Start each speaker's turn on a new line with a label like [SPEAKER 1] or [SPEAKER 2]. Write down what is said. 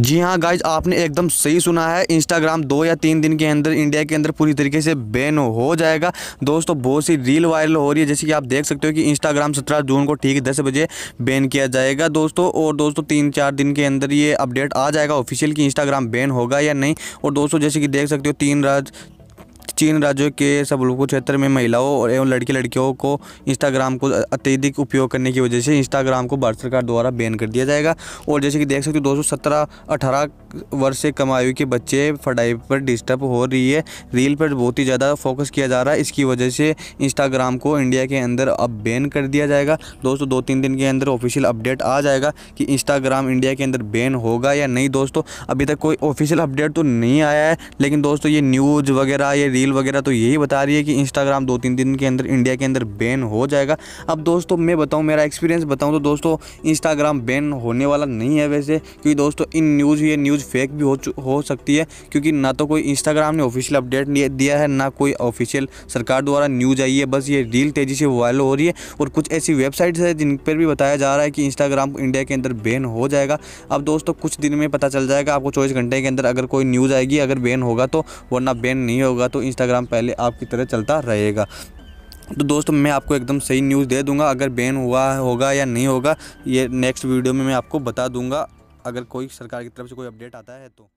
[SPEAKER 1] जी हाँ गाइज़ आपने एकदम सही सुना है। इंस्टाग्राम दो या तीन दिन के अंदर इंडिया के अंदर पूरी तरीके से बैन हो जाएगा। दोस्तों, बहुत सी रील वायरल हो रही है, जैसे कि आप देख सकते हो कि इंस्टाग्राम सत्रह जून को ठीक दस बजे बैन किया जाएगा। दोस्तों, और दोस्तों, तीन चार दिन के अंदर ये अपडेट आ जाएगा। ऑफिशियल कि इंस्टाग्राम बैन होगा या नहीं? और दोस्तों, जैसे कि देख सकते हो, तीन राज चीन राज्यों के सब लोगों क्षेत्र में महिलाओं और एवं लड़के लड़कियों को इंस्टाग्राम को अत्यधिक उपयोग करने की वजह से इंस्टाग्राम को भारत सरकार द्वारा बैन कर दिया जाएगा। और जैसे कि देख सकते हो, दो सौ वर्ष से कम आयु के बच्चे पढ़ाई पर डिस्टर्ब हो रही है। रील पर बहुत ही ज़्यादा फोकस किया जा रहा है। इसकी वजह से इंस्टाग्राम को इंडिया के अंदर अब बैन कर दिया जाएगा। दोस्तों दो तीन दिन के अंदर ऑफिशियल अपडेट आ जाएगा कि इंस्टाग्राम इंडिया के अंदर बैन होगा या नहीं। दोस्तों, अभी तक कोई ऑफिशियल अपडेट तो नहीं आया है। लेकिन दोस्तों, ये न्यूज़ वगैरह, ये रील वगैरह तो यही बता रही है कि इंस्टाग्राम दो तीन दिन के अंदर इंडिया के अंदर बैन हो जाएगा। अब दोस्तों, मैं बताऊँ, मेरा एक्सपीरियंस बताऊँ तो दोस्तों इंस्टाग्राम बैन होने वाला नहीं है वैसे, क्योंकि दोस्तों, इन न्यूज़ ये न्यूज़ फेक भी हो हो सकती है, क्योंकि ना तो कोई इंस्टाग्राम ने ऑफिशियल अपडेट दिया है, ना कोई ऑफिशियल सरकार द्वारा न्यूज़ आई है, बस ये रील तेज़ी से वायरल हो रही है, और कुछ ऐसी वेबसाइट्स है जिन पर भी बताया जा रहा है कि इंस्टाग्राम इंडिया के अंदर बैन हो जाएगा। अब दोस्तों, कुछ दिन में पता चल जाएगा, आपको चौबीस घंटे के अंदर अगर कोई न्यूज़ आएगी, अगर बैन होगा तो वरना बैन नहीं होगा तो इंस्टाग्राम पहले आपकी तरह चलता रहेगा। तो दोस्तों, मैं आपको एकदम सही न्यूज़ दे दूँगा। अगर बैन हुआ होगा या नहीं होगा, ये नेक्स्ट वीडियो में मैं आपको बता दूँगा। अगर कोई सरकार की तरफ़ से कोई अपडेट आता है तो।